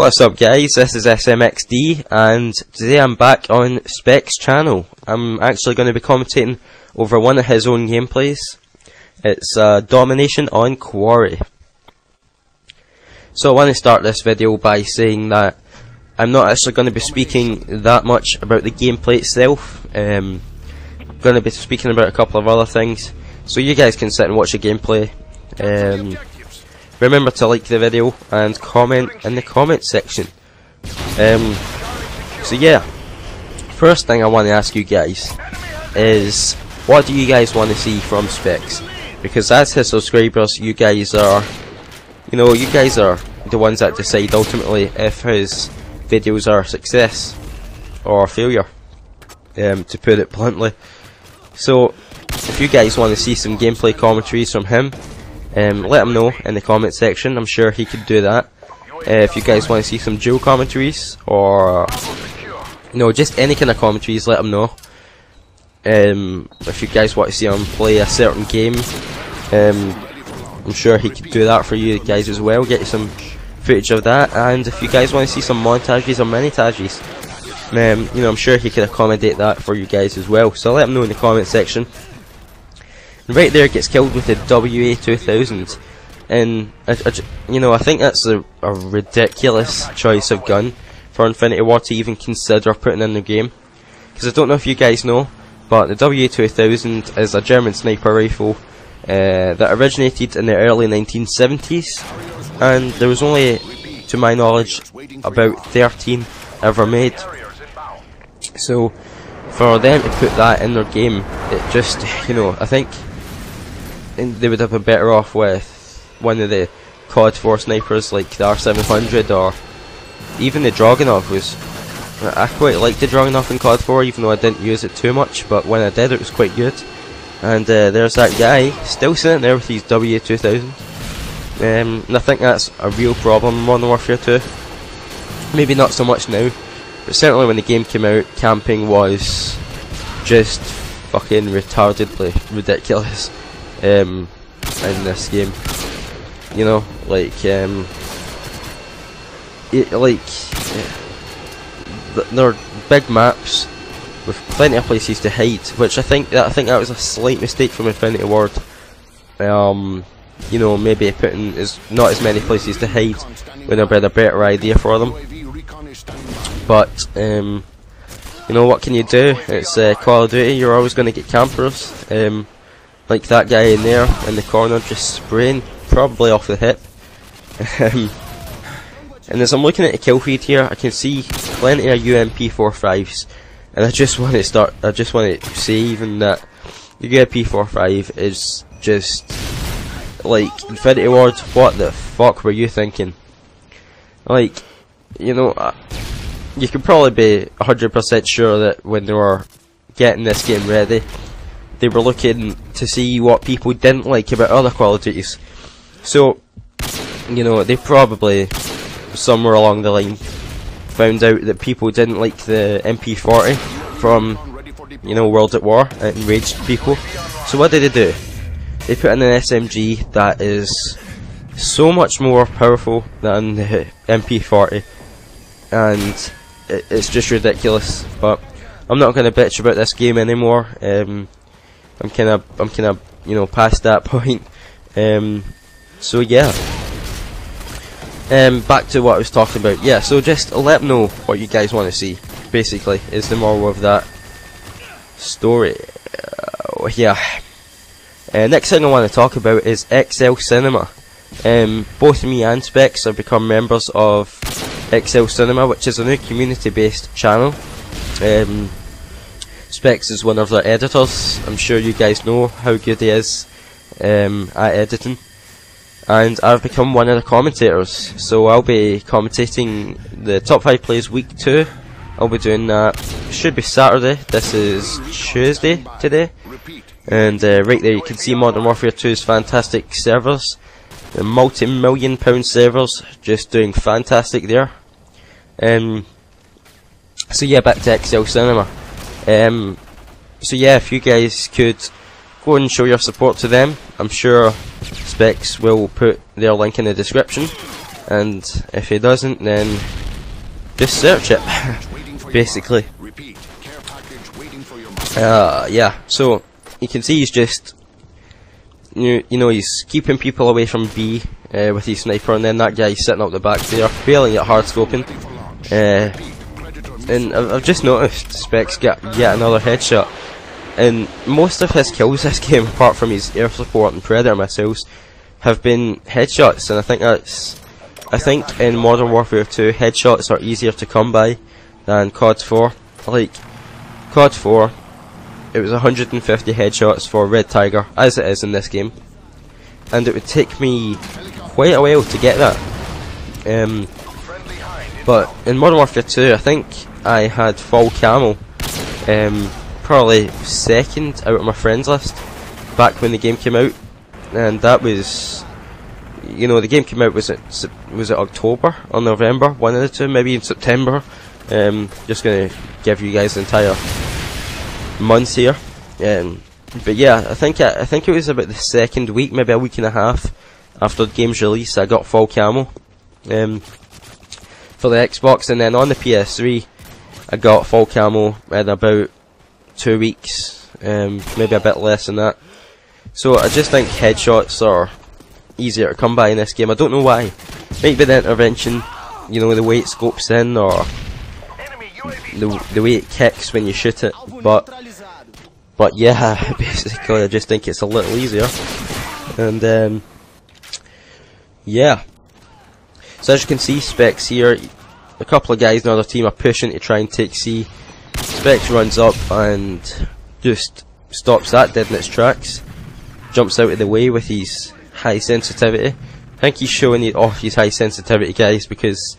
What's up guys, this is SMXD and today I'm back on Specs channel. I'm actually going to be commentating over one of his own gameplays. It's uh, Domination on Quarry. So I want to start this video by saying that I'm not actually going to be speaking that much about the gameplay itself. Um, I'm going to be speaking about a couple of other things. So you guys can sit and watch the gameplay. Um, remember to like the video and comment in the comment section. Um, so yeah, first thing I want to ask you guys is what do you guys want to see from Specs? Because as his subscribers, you guys are, you know, you guys are the ones that decide ultimately if his videos are a success or failure, um, to put it bluntly. So, if you guys want to see some gameplay commentaries from him, um, let him know in the comment section. I'm sure he could do that. Uh, if you guys want to see some dual commentaries or know just any kind of commentaries, let him know. Um, if you guys want to see him play a certain game, um, I'm sure he could do that for you guys as well. Get you some footage of that. And if you guys want to see some montages or minitages, um, you know I'm sure he could accommodate that for you guys as well. So let him know in the comment section. And right there gets killed with the WA2000. And, I, I, you know, I think that's a, a ridiculous choice of gun for Infinity Ward to even consider putting in the game. Because I don't know if you guys know, but the WA2000 is a German sniper rifle uh, that originated in the early 1970s. And there was only, to my knowledge, about 13 ever made. So, for them to put that in their game, it just, you know, I think they would have been better off with one of the COD 4 snipers like the R700 or even the Dragunov was I quite liked the Dragunov in COD 4 even though I didn't use it too much but when I did it was quite good. And uh, there's that guy still sitting there with his W2000 um, and I think that's a real problem in Modern Warfare 2 maybe not so much now but certainly when the game came out camping was just fucking retardedly ridiculous um, in this game. You know, like um, it, like there are big maps with plenty of places to hide, which I think that I think that was a slight mistake from Infinity Ward. Um, you know, maybe putting is not as many places to hide would have been a better idea for them. But um, you know what can you do? It's uh, Call of Duty. You're always going to get campers. Um, like that guy in there in the corner just spraying, probably off the hip. Um, and as I'm looking at the kill feed here, I can see plenty of UMP45s, and I just want to start. I just want to say even that the UMP45 is just like Infinity Ward. What the fuck were you thinking? Like, you know, uh, you can probably be 100% sure that when they were getting this game ready, they were looking to see what people didn't like about other qualities. So, you know, they probably, somewhere along the line, found out that people didn't like the MP40 from, you know, World at War. It enraged people. So what did they do? They put in an SMG that is so much more powerful than the MP40. And it's just ridiculous. But I'm not going to bitch about this game anymore. Um, I'm kind of, I'm kind of, you know, past that point. Um, so yeah. Um, back to what I was talking about. Yeah, so just let me know what you guys want to see. Basically, is the moral of that story. Uh, yeah. Uh, next thing I want to talk about is Excel Cinema. Um, both me and Specs have become members of Excel Cinema, which is a new community-based channel. Um, Specs is one of their editors. I'm sure you guys know how good he is um, at editing. And I've become one of the commentators. So I'll be commentating the top 5 plays week 2. I'll be doing that. Should be Saturday. This is Tuesday today. And uh, right there you can see Modern Warfare 2's fantastic servers. The multi-million pound servers just doing fantastic there. Um, so yeah, back to Excel Cinema. Um, so yeah, if you guys could go and show your support to them, I'm sure Specs will put their link in the description. and if he doesn't, then just search it, basically. Uh, yeah, so you can see he's just, you, you know, he's keeping people away from B uh, with his sniper, and then that guy sitting up the back there, failing at hard scoping. Uh, and I've, just noticed Specs get yet another headshot. And most of his kills this game, apart from his air support and predator missiles, have been headshots, and I think that's. I think in Modern Warfare 2, headshots are easier to come by than COD 4. Like, COD 4, it was 150 headshots for Red Tiger, as it is in this game. And it would take me quite a while to get that. Um, but in Modern Warfare 2, I think I had full camo, Um, probably second out of my friends list back when the game came out, and that was, you know, the game came out was it was it October or November, one of the two, maybe in September. Um, just gonna give you guys the entire months here. Um, but yeah, I think I, I think it was about the second week, maybe a week and a half after the game's release. I got full camo. um, for the Xbox, and then on the PS3, I got full camo in about two weeks, um, maybe a bit less than that. So I just think headshots are easier to come by in this game. I don't know why. Maybe the intervention, you know, the way it scopes in, or the the way it kicks when you shoot it. But but yeah, basically I just think it's a little easier. And um, yeah. So as you can see, Specs here, a couple of guys in the other team are pushing to try and take C. Specs runs up and just stops that dead in its tracks. Jumps out of the way with his high sensitivity. I think he's showing it off his high sensitivity guys because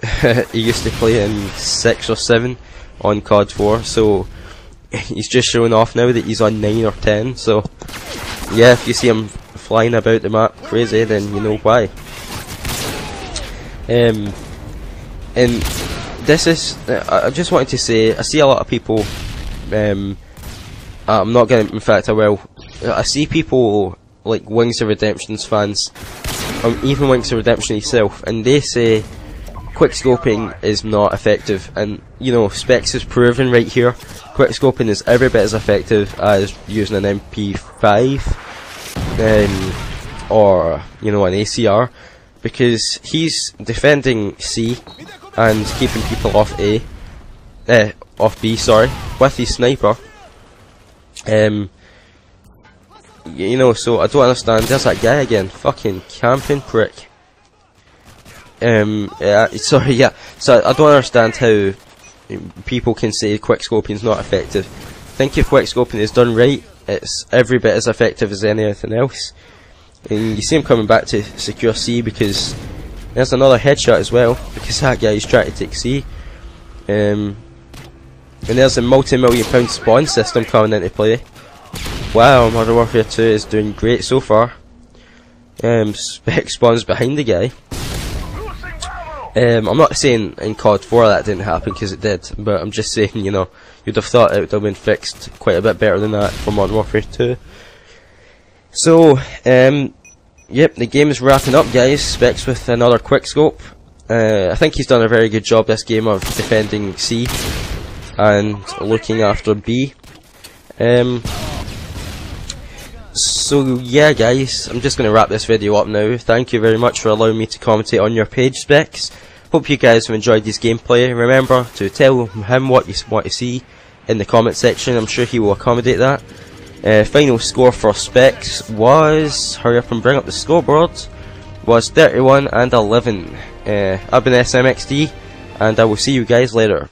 he used to play in 6 or 7 on COD 4 so he's just showing off now that he's on 9 or 10 so yeah if you see him flying about the map crazy then you know why. Um, and this is, uh, I just wanted to say, I see a lot of people, um, I'm not to, in fact I will, I see people like Wings of Redemption's fans, um, even Wings of Redemption itself, and they say quickscoping is not effective, and you know, Specs is proven right here, quickscoping is every bit as effective as using an MP5, um, or, you know, an ACR, because he's defending C and keeping people off A, uh, off B, sorry, with his sniper. Um, you know, so I don't understand. There's that guy again, fucking camping prick. Um, yeah, sorry, yeah. So I don't understand how people can say quickscoping is not effective. I think if quickscoping is done right, it's every bit as effective as anything else. And you see him coming back to secure C because there's another headshot as well because that guy is trying to take C. Um, and there's a multi-million pound spawn system coming into play. Wow, Modern Warfare 2 is doing great so far. Um, spec spawns behind the guy. Um, I'm not saying in COD 4 that didn't happen because it did, but I'm just saying, you know, you'd have thought it would have been fixed quite a bit better than that for Modern Warfare 2. So, um, yep, the game is wrapping up, guys. Specs with another quick scope. Uh, I think he's done a very good job this game of defending C and looking after B. Um, so yeah guys, I'm just going to wrap this video up now. Thank you very much for allowing me to commentate on your page specs. Hope you guys have enjoyed this gameplay. Remember to tell him what you want to see in the comment section. I'm sure he will accommodate that. Uh, final score for specs was, hurry up and bring up the scoreboard, was 31 and 11. Uh, I've been SMXD, and I will see you guys later.